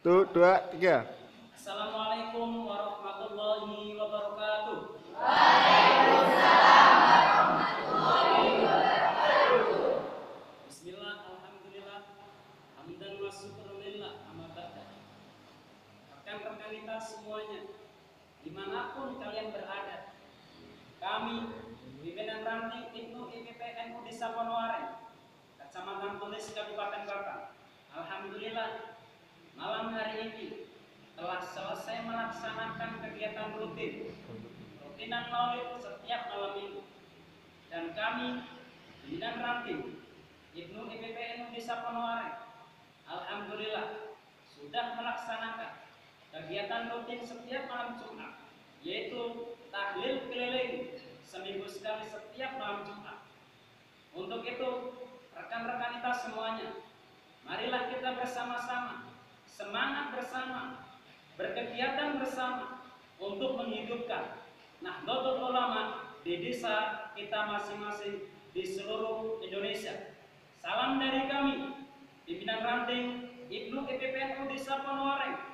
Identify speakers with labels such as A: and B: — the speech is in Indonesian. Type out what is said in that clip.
A: Tuh, dua, tiga.
B: Assalamualaikum warahmatullahi wabarakatuh. Bismillah, Alhamdulillah, Hamdan wa syukrulillah, amma ba'da. Rekan-rekan kita semuanya, di mana pun kalian berada, kami, pimpinan ranting Ibnu IPPNU Desa Ponoare, melaksanakan kegiatan rutin. Rutinan maulid setiap malam minggu dan kami pimpinan ranting Ibnu IPPNU Desa Ponoare Alhamdulillah sudah melaksanakan kegiatan rutin setiap malam Jumat yaitu tahlil keliling seminggu sekali setiap malam Jumat. Untuk itu rekan-rekan kita semuanya marilah kita bersama-sama berkegiatan bersama untuk menghidupkan Nahdlatul Ulama di desa kita masing-masing di seluruh Indonesia. Salam dari kami, pimpinan ranting Ibnu IPPNU Desa Ponoareng,